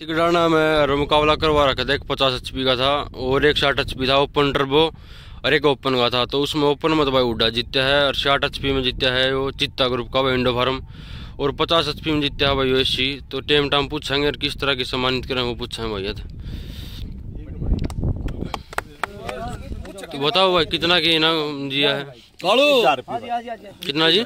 तिगड़ाना में हर मुकाबला करवा रखा था, एक पचास एच का था और एक साठ एच था, ओपन टर्बो और एक ओपन का था। तो उसमें ओपन में तो भाई, उड्डा जीतता है और साठ एच में जीतता है वो चित्ता ग्रुप का भाई, इंडो फार्म। और पचास एच में जीतता है भाई, ओ तो टेम टाइम पूछेंगे और किस तरह की सम्मानित करें वो पूछा पूछेंगे भैया तो बताओ भाई कितना की इनाम दिया है? कितना जी?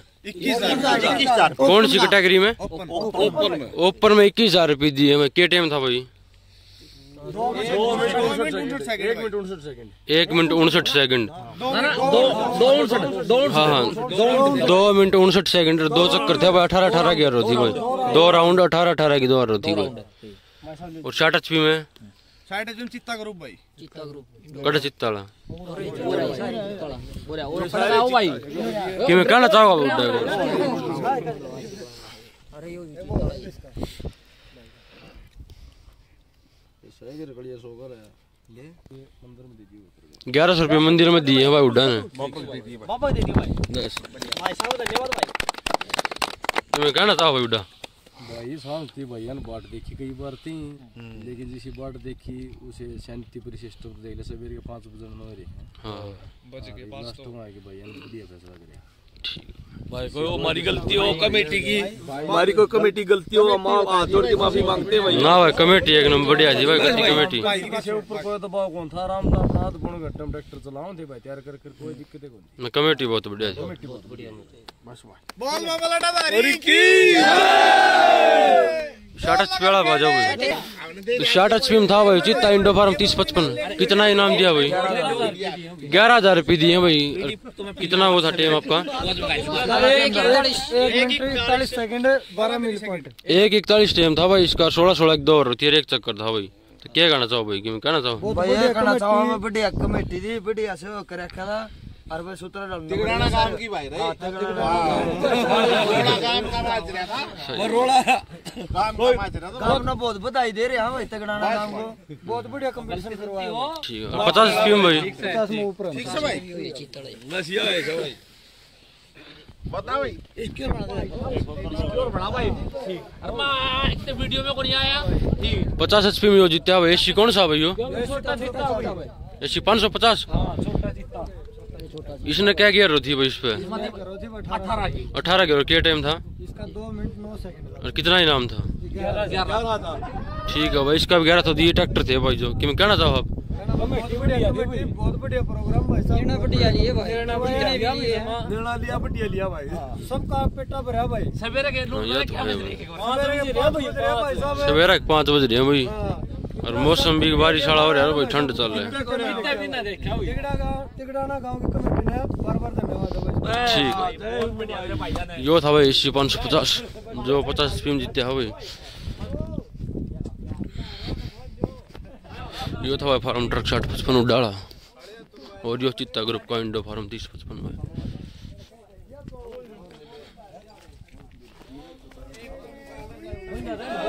कौन सी कैटेगरी में? ओपन। में इक्कीस हज़ार रुपये दिए मैं के टाइम था भाई? एक मिनट उनसठ सेकंड हाँ हाँ। दो मिनट उनसठ सेकंड दो चक्कर थे भाई अठारह अठारह की आ रही थी भाई। दो राउंड अठारह अठारह की दो आ रही थी भाई। और शार्ट एच में? साइड है चित्ता ग्रुप भाई चित्ता ग्रुप कड़े चित्ता वाला. और आओ भाई कि मैं कहना चाहूँगा बुड्ढा को अरे यो ग्यारह सौ रुपये मंदिर में दिए भाई उड्डा ने बाबा भाई भाई साहब धन्यवाद मैं कहना चाहूँ भाई उड्डा। भाई शांति भैया ने बाट देखी कई बार थी लेकिन जिसी बाट देखी उसे शांति पर सिस्टम देख ले सवेरे के पाँच बजे नौ रहे हाँ। बच के पास तो आगे भैया ने बढ़िया फैसला करे भाई कोई हमारी गलती हो कमेटी की? हमारी कोई कमेटी गलती हो हम हाथ जोड़ के माफ़ी मांगते हैं। भाई। ना भाई कमेटी एक नंबर बढ़िया थी भाई गलती कमेटी। किसी ऊपर कोई दबाव कौन था? आराम था अपना हाथ गुण घट्टम ट्रैक्टर चलाओ थे भाई तैयार कर कर कोई दिक्कत कौन मैं कमेटी बहुत बढ़िया थी बोल बाबा लटा दारी शार्ट एच पे वाला बाजा भाई तो शार्ट एच में था भाई चित्ता इंडो फार्म तीस पचपन कितना इनाम दिया भाई। ग्यारह हज़ार रुपये दिए भाई कितना वो था टेम आपका? एक इकतालीस टेम था भाई इसका सोलह सोलह एक दो होती है एक चक्कर था भाई। तो क्या कहना चाहो भाई कहना चाहो? भाई कहना चाहो बढ़िया कमेटी दी बढ़िया से कर भाई सूत्र डालना तिगड़ाना काम की भाई हाँ, रे तिगड़ाना काम का बाज रहा था रोड़ा काम का बाज रहा था काम बहुत बधाई दे रहे हैं भाई तगड़ाना काम को। बहुत बढ़िया कंपटीशन करवाया ठीक है। पचास एच में भाई पचास में ऊपर ठीक है भाई। बस ये है सब भाई। बता भाई। वीडियो में कौन आया? ठीक। पचास एच में जीत्या भाई। एसी कौन सा भाई छोटा भाई। एसी पाँच सौ पचास? छोटा चित्ता इसने क्या गियर थी इस पे? अठारह की। गियर क्या टाइम था? इसका दो मिनट नौ सेकंड और कितना इनाम था? ठीक है भाई इसका भी ग्यारह तो दिए ट्रैक्टर थे भाई जो। कि मैं कहना चाहो आप? बहुत बढ़िया कमेटी बहुत बढ़िया प्रोग्राम भाई साहब। बढ़िया लिए भाई। निर्णय लिया बढ़िया लिया भाई। सबका पेटा भरा भाई। सवेरे के हाँ, है भाई। सवेरे के पाँच बज रहे हैं भाई। और मौसम भी बारिश वाला हो रहा है भाई ठंड चल रहा है। ठीक यो था भाई इसी पाँच सौ पचास जो पचास फ़िल्म जीते है भाई यो था भाई फार्म ट्रक साठ पचपन डाला और यो चित्ता ग्रुप का इंडो फार्म तीस पचपन में। Yeah,